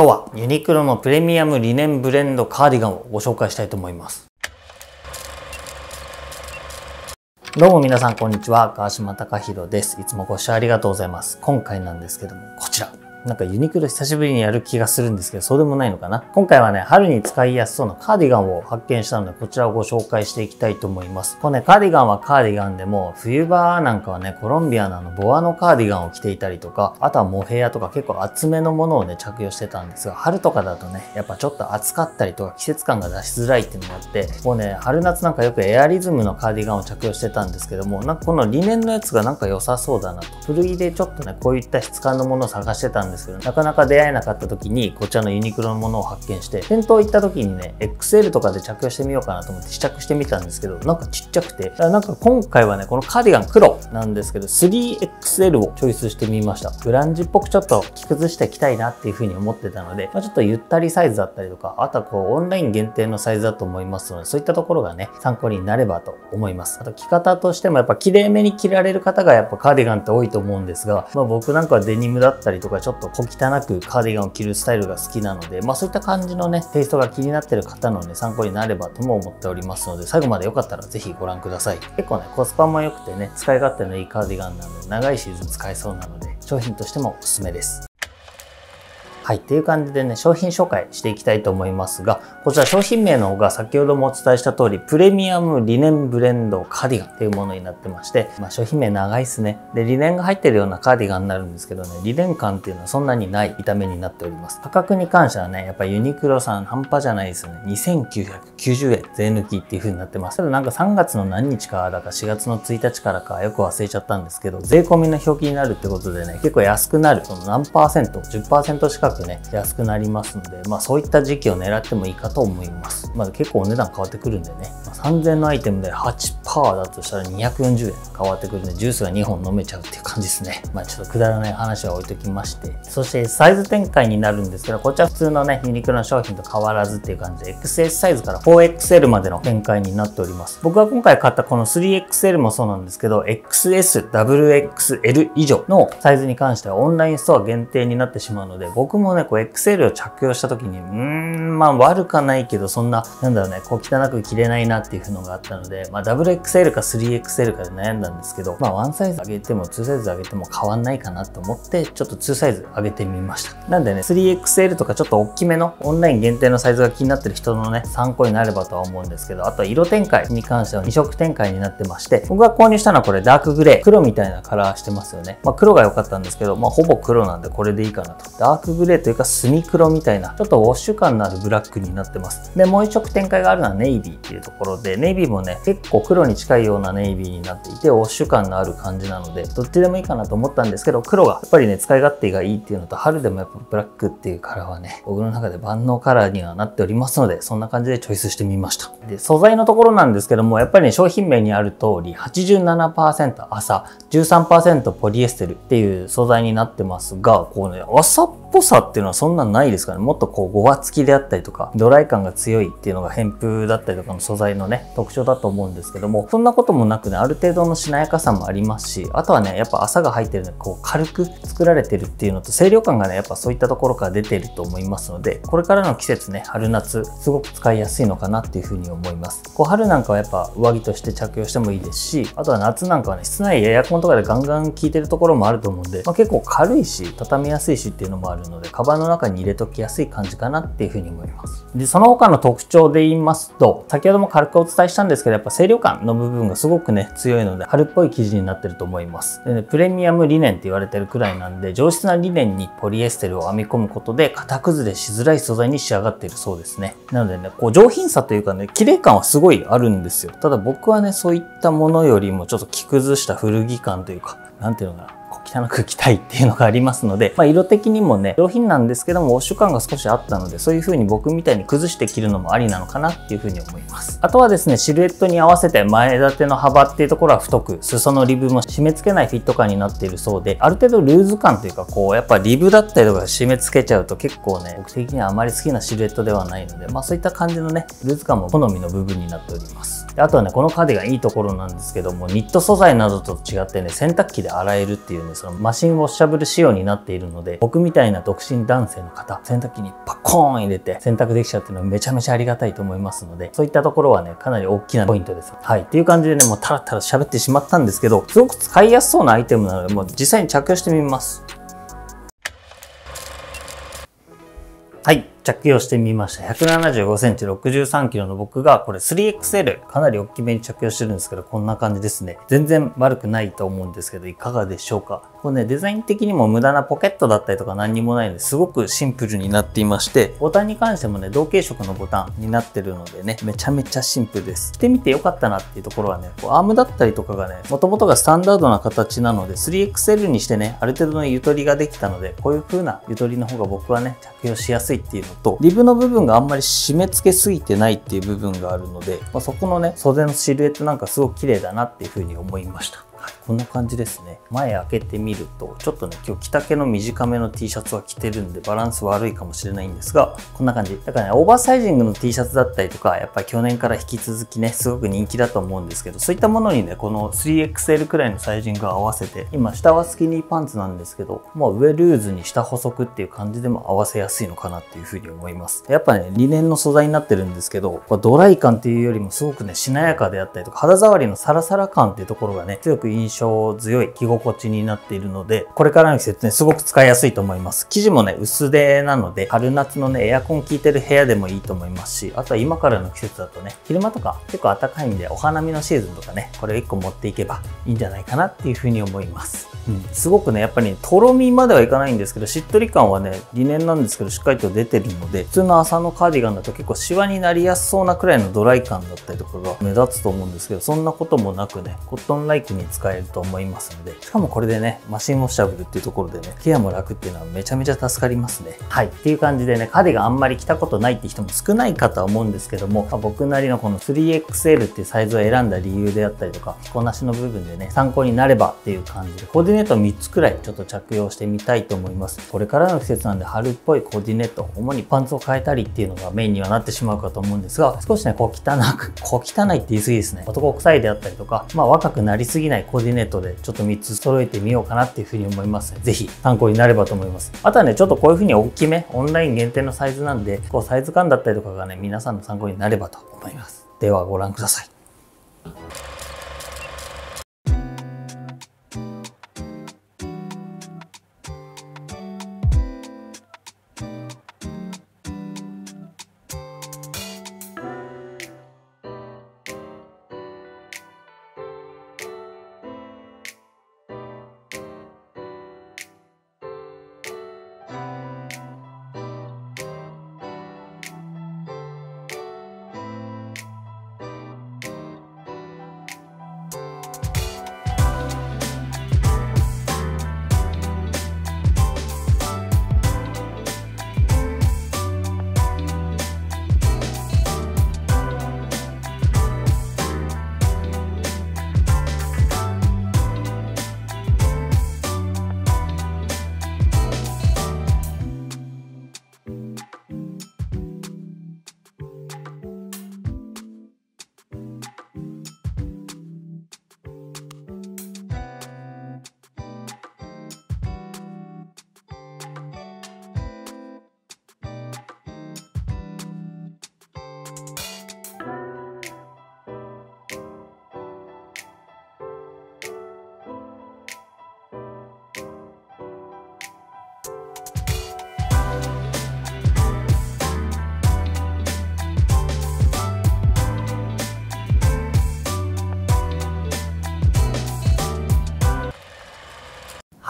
今日はユニクロのプレミアムリネンブレンドカーディガンをご紹介したいと思います。どうも皆さんこんにちは。川島隆弘です。いつもご視聴ありがとうございます。今回なんですけども、こちら。なんかユニクロ久しぶりにやる気がするんですけど、そうでもないのかな？今回はね、春に使いやすそうなカーディガンを発見したので、こちらをご紹介していきたいと思います。このね、カーディガンはカーディガンでも、冬場なんかはね、コロンビアのあの、ボアのカーディガンを着ていたりとか、あとはモヘアとか結構厚めのものをね、着用してたんですが、春とかだとね、やっぱちょっと暑かったりとか、季節感が出しづらいっていうのがあって、もうね、春夏なんかよくエアリズムのカーディガンを着用してたんですけども、なんかこのリネンのやつがなんか良さそうだなと。古着でちょっとね、こういった質感のものを探してたんですけど、なかなか出会えなかった時にこちらのユニクロのものを発見して店頭行った時にね XL とかで着用してみようかなと思って試着してみたんですけどなんかちっちゃくてなんか今回はねこのカーディガン黒なんですけど 3XL をチョイスしてみました。グランジっぽくちょっと着崩していきたいなっていう風に思ってたので、まあ、ちょっとゆったりサイズだったりとかあとはこうオンライン限定のサイズだと思いますのでそういったところがね参考になればと思います。あと着方としてもやっぱ綺麗めに着られる方がやっぱカーディガンって多いと思うんですが、まあ、僕なんかはデニムだったりとかちょっと小汚くカーディガンを着るスタイルが好きなので、まあそういった感じのね、テイストが気になってる方のね、参考になればとも思っておりますので、最後までよかったらぜひご覧ください。結構ね、コスパも良くてね、使い勝手のいいカーディガンなので、長いシーズン使えそうなので、商品としてもおすすめです。はい。っていう感じでね、商品紹介していきたいと思いますが、こちら商品名の方が先ほどもお伝えした通り、プレミアムリネンブレンドカーディガンっていうものになってまして、まあ商品名長いっすね。で、リネンが入ってるようなカーディガンになるんですけどね、リネン感っていうのはそんなにない見た目になっております。価格に関してはね、やっぱユニクロさん半端じゃないですよね。2990円税抜きっていう風になってます。ただなんか3月の何日かだか4月の1日からかよく忘れちゃったんですけど、税込みの表記になるってことでね、結構安くなる。その何パーセント、10%近くね、安くなりますので、まあそういった時期を狙ってもいいかと思います。まあ結構お値段変わってくるんでね、3000のアイテムで8%だとしたら240円変わってくるんで、ジュースが2本飲めちゃうっていう感じですね。まあちょっとくだらない話は置いときまして、そしてサイズ展開になるんですけど、こちら普通のね、ユニクロの商品と変わらずっていう感じで、XS サイズから 4XL までの展開になっております。僕が今回買ったこの 3XL もそうなんですけど、XS、WXL 以上のサイズに関してはオンラインストア限定になってしまうので、僕もね、こう XL を着用した時に、うーん、まあ悪かないけど、そんな、なんだろうね、こう汚く着れないなっていうのがあったので、まあ WXL か 3XL かで悩んだんですけど、まあ1サイズ上げても2サイズ上げても変わんないかなと思って、ちょっと2サイズ上げてみました。なんでね、3XL とかちょっと大きめのオンライン限定のサイズが気になってる人のね、参考になればとは思うんですけど、あとは色展開に関しては2色展開になってまして、僕が購入したのはこれダークグレー、黒みたいなカラーしてますよね。まあ黒が良かったんですけど、まあほぼ黒なんでこれでいいかなと。ダークグレーというか墨黒みたいな、ちょっとウォッシュ感のあるブラックになってます。で、もう一色展開があるのはネイビーっていうところで、ネイビーもね、結構黒に近いようなネイビーになっていて、ウォッシュ感のある感じなので、どっちでもいいかなと思ったんですけど、黒がやっぱりね、使い勝手がいいっていうのと、春でもやっぱブラックっていうカラーはね、僕の中で万能カラーにはなっておりますので、そんな感じでチョイスしてみました。で、素材のところなんですけども、やっぱりね、商品名にある通り、87%朝、13%ポリエステルっていう素材になってますが、こうね、朝っぽさっていうのはそんなないですかね。もっとこう、ごわつきであったりとか、ドライ感が強いっていうのが偏風だったりとかの素材のね、特徴だと思うんですけども、そんなこともなくね、ある程度のしなやかさもありますし、あとはね、やっぱ朝が入ってるので、こう、軽く作られてるっていうのと、清涼感がね、やっぱそういったところから出てると思いますので、これからの季節ね、春夏、すごく使いやすいのかなっていうふうに思います。こう、春なんかはやっぱ上着として着用してもいいですし、あとは夏なんかはね、室内エアコンとかでガンガン効いてるところもあると思うんで、まあ、結構軽いし、畳みやすいしっていうのもあるので、カバンの中に入れときやすい感じかなっていうふうに思います。で、その他の特徴で言いますと、先ほども軽くお伝えしたんですけど、やっぱ清涼感の部分がすごくね、強いので、春っぽい生地になってると思います。でね、プレミアムリネンって言われてるくらいなんで、上質なリネンにポリエステルを編み込むことで、型崩れしづらい素材に仕上がっているそうですね。なのでね、こう上品さというかね、綺麗感はすごいあるんですよ。ただ僕はね、そういったものよりもちょっと着崩した古着感というか、なんていうのかな。汚く着たいっていうのがありますので、まあ、色的にもね、上品なんですけども、ウォッシュ感が少しあったので、そういう風に僕みたいに崩して着るのもありなのかなっていう風に思います。あとはですね、シルエットに合わせて前立ての幅っていうところは太く、裾のリブも締め付けないフィット感になっているそうで、ある程度ルーズ感というか、こう、やっぱリブだったりとか締め付けちゃうと結構ね、僕的にはあまり好きなシルエットではないので、まあそういった感じのね、ルーズ感も好みの部分になっております。であとはね、このカーディガンいいところなんですけども、ニット素材などと違ってね、洗濯機で洗えるっていうね、そのマシンウォッシャブル仕様になっているので、僕みたいな独身男性の方、洗濯機にパコーン入れて洗濯できちゃうっていうのはめちゃめちゃありがたいと思いますので、そういったところはね、かなり大きなポイントです。はい。っていう感じでね、もうタラタラ喋ってしまったんですけど、すごく使いやすそうなアイテムなので、もう実際に着用してみます。はい。着用してみました。175センチ63キロの僕がこれ 3XL かなり大きめに着用してるんですけどこんな感じですね。全然悪くないと思うんですけどいかがでしょうか？これねデザイン的にも無駄なポケットだったりとか何にもないのですごくシンプルになっていましてボタンに関してもね同系色のボタンになってるのでねめちゃめちゃシンプルです。してみてよかったなっていうところはねこうアームだったりとかがねもともとがスタンダードな形なので 3XL にしてねある程度のゆとりができたのでこういう風なゆとりの方が僕はね着用しやすいっていうのとリブの部分があんまり締め付けすぎてないっていう部分があるので、まあ、そこのね袖のシルエットなんかすごく綺麗だなっていうふうに思いました。はい、こんな感じですね。前開けてみると、ちょっとね、今日着丈の短めの T シャツは着てるんで、バランス悪いかもしれないんですが、こんな感じ。だからね、オーバーサイジングの T シャツだったりとか、やっぱり去年から引き続きね、すごく人気だと思うんですけど、そういったものにね、この 3XL くらいのサイジングを合わせて、今下はスキニーパンツなんですけど、もう上ルーズに下細くっていう感じでも合わせやすいのかなっていうふうに思います。やっぱね、リネンの素材になってるんですけど、ドライ感っていうよりもすごくね、しなやかであったりとか、肌触りのサラサラ感っていうところがね、強く印象強強い着心地になっているので、これからの季節ね、すごく使いやすいと思います。生地もね、薄手なので、春夏のね、エアコン効いてる部屋でもいいと思いますし、あとは今からの季節だとね、昼間とか結構暖かいんで、お花見のシーズンとかね、これを1個持っていけばいいんじゃないかなっていうふうに思います。すごくね、やっぱり、ね、とろみまではいかないんですけど、しっとり感はね、理念なんですけど、しっかりと出てるので、普通の朝のカーディガンだと結構シワになりやすそうなくらいのドライ感だったりとかが目立つと思うんですけど、そんなこともなくね、コットンライクに使えると思いますので、しかもこれこれでね、マシンウォッシャブルっていうところでね、ケアも楽っていうのはめちゃめちゃ助かりますね。はい。っていう感じでね、カーディガンあんまり着たことないって人も少ないかとは思うんですけども、まあ、僕なりのこの 3XL っていうサイズを選んだ理由であったりとか、着こなしの部分でね、参考になればっていう感じで、コーディネート3つくらいちょっと着用してみたいと思います。これからの季節なんで春っぽいコーディネート、主にパンツを変えたりっていうのがメインにはなってしまうかと思うんですが、少しね、こう汚く、こう汚いって言い過ぎですね。男臭いであったりとか、まあ若くなりすぎないコーディネートでちょっと3つ揃えてみようかなっていうふうに思いますぜひ参考になればと思います。あとはね、ちょっとこういうふうに大きめ、オンライン限定のサイズなんで、こうサイズ感だったりとかがね、皆さんの参考になればと思います。ではご覧ください。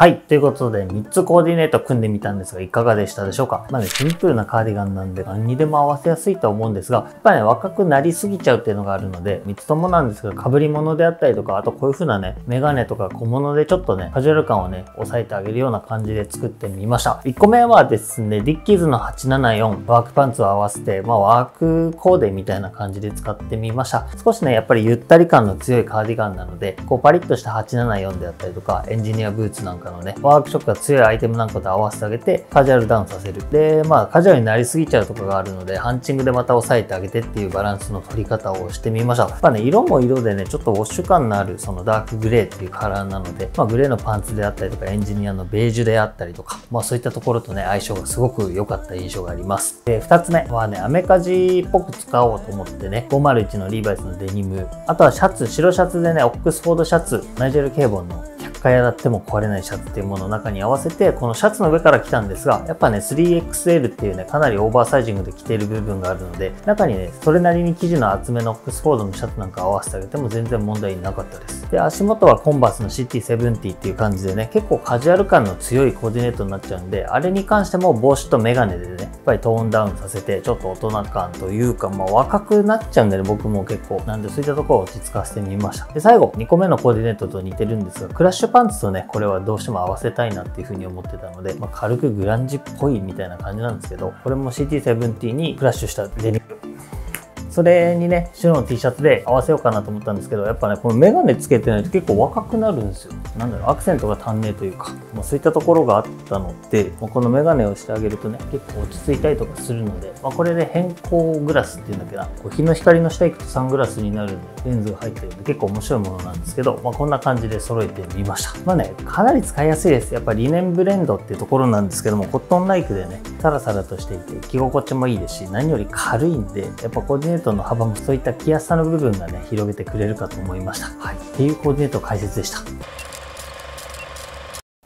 はい。ということで、3つコーディネート組んでみたんですが、いかがでしたでしょうか？まあね、シンプルなカーディガンなんで、何にでも合わせやすいとは思うんですが、やっぱね、若くなりすぎちゃうっていうのがあるので、3つともなんですけど、被り物であったりとか、あとこういう風なね、メガネとか小物でちょっとね、カジュアル感をね、抑えてあげるような感じで作ってみました。1個目はですね、ディッキーズの874ワークパンツを合わせて、まあ、ワークコーデみたいな感じで使ってみました。少しね、やっぱりゆったり感の強いカーディガンなので、こうパリッとした874であったりとか、エンジニアブーツなんかかのね、ワークショップが強いアイテムなんかと合わせてあげて、カジュアルダウンさせる。で、まあ、カジュアルになりすぎちゃうとかがあるので、ハンチングでまた押さえてあげてっていうバランスの取り方をしてみました。まあね、色も色でね、ちょっとウォッシュ感のあるそのダークグレーっていうカラーなので、まあ、グレーのパンツであったりとか、エンジニアのベージュであったりとか、まあ、そういったところとね、相性がすごく良かった印象があります。で、二つ目はね、アメカジっぽく使おうと思ってね、501のリーバイスのデニム、あとはシャツ、白シャツでね、オックスフォードシャツ、ナイジェル・ケーボンの何回洗っても壊れないシャツっていうものの中に合わせて、このシャツの上から着たんですが、やっぱね、3XL っていうね、かなりオーバーサイジングで着ている部分があるので、中にね、それなりに生地の厚めのオックスフォードのシャツなんか合わせてあげても全然問題なかったです。で、足元はコンバースの CT70 っていう感じでね、結構カジュアル感の強いコーディネートになっちゃうんで、あれに関しても帽子とメガネでね、やっぱりトーンダウンさせて、ちょっと大人感というか、まあ若くなっちゃうんでね、僕も結構。なんでそういったところを落ち着かせてみました。で、最後、2個目のコーディネートと似てるんですが、クラッシュパンツとね、これはどうしても合わせたいなっていう風に思ってたので、まあ、軽くグランジっぽいみたいな感じなんですけど、これも CT70 にクラッシュしたデニムそれにね、白の T シャツで合わせようかなと思ったんですけど、やっぱね、このメガネつけてないと結構若くなるんですよ。なんだろう、アクセントが足んねえというか、まあ、そういったところがあったので、まあ、このメガネをしてあげるとね、結構落ち着いたりとかするので、まあ、これで変更グラスっていうんだっけど、こう日の光の下行くとサングラスになる、レンズが入ってるんで結構面白いものなんですけど、まあ、こんな感じで揃えてみました。まあね、かなり使いやすいです。やっぱリネンブレンドっていうところなんですけども、コットンライクでね、サラサラとしていて着心地もいいですし、何より軽いんで、やっぱコーディネートの幅もそういった着やすさの部分がね、広げてくれるかと思いました。はい。っていうコーディネート解説でした。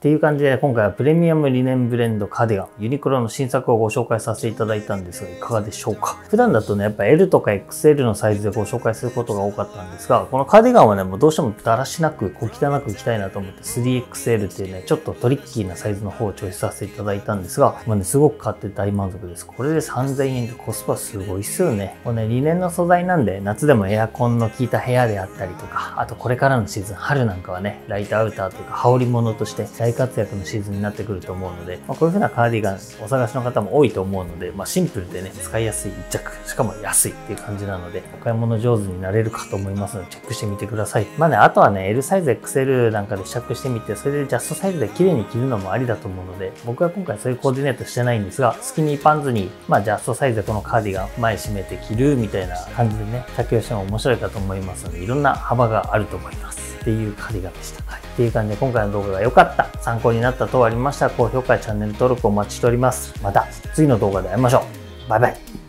っていう感じで今回はプレミアムリネンブレンドカーディガン、ユニクロの新作をご紹介させていただいたんですが、いかがでしょうか？普段だとね、やっぱ L とか XL のサイズでご紹介することが多かったんですが、このカーディガンはね、もうどうしてもだらしなく、小汚く着たいなと思って 3XL っていうね、ちょっとトリッキーなサイズの方をチョイスさせていただいたんですが、まあね、すごく買って大満足です。これで3000円でコスパすごいっすよね。これね、リネンの素材なんで、夏でもエアコンの効いた部屋であったりとか、あとこれからのシーズン、春なんかはね、ライトアウターというか、羽織物として活躍のシーズンになってくると思うので、まあ、こういう風なカーディガンお探しの方も多いと思うので、まあ、シンプルでね、使いやすい一着、しかも安いっていう感じなので、お買い物上手になれるかと思いますので、チェックしてみてください。まあね、あとはね、L サイズ、XL なんかで試着してみて、それでジャストサイズで綺麗に着るのもありだと思うので、僕は今回そういうコーディネートしてないんですが、スキニーパンツに、まあジャストサイズでこのカーディガン前締めて着るみたいな感じでね、着用しても面白いかと思いますので、いろんな幅があると思います。っていうカーディガンでした。はいっていう感じで今回の動画が良かった、参考になったとありましたら高評価チャンネル登録お待ちしております。また次の動画で会いましょう。バイバイ。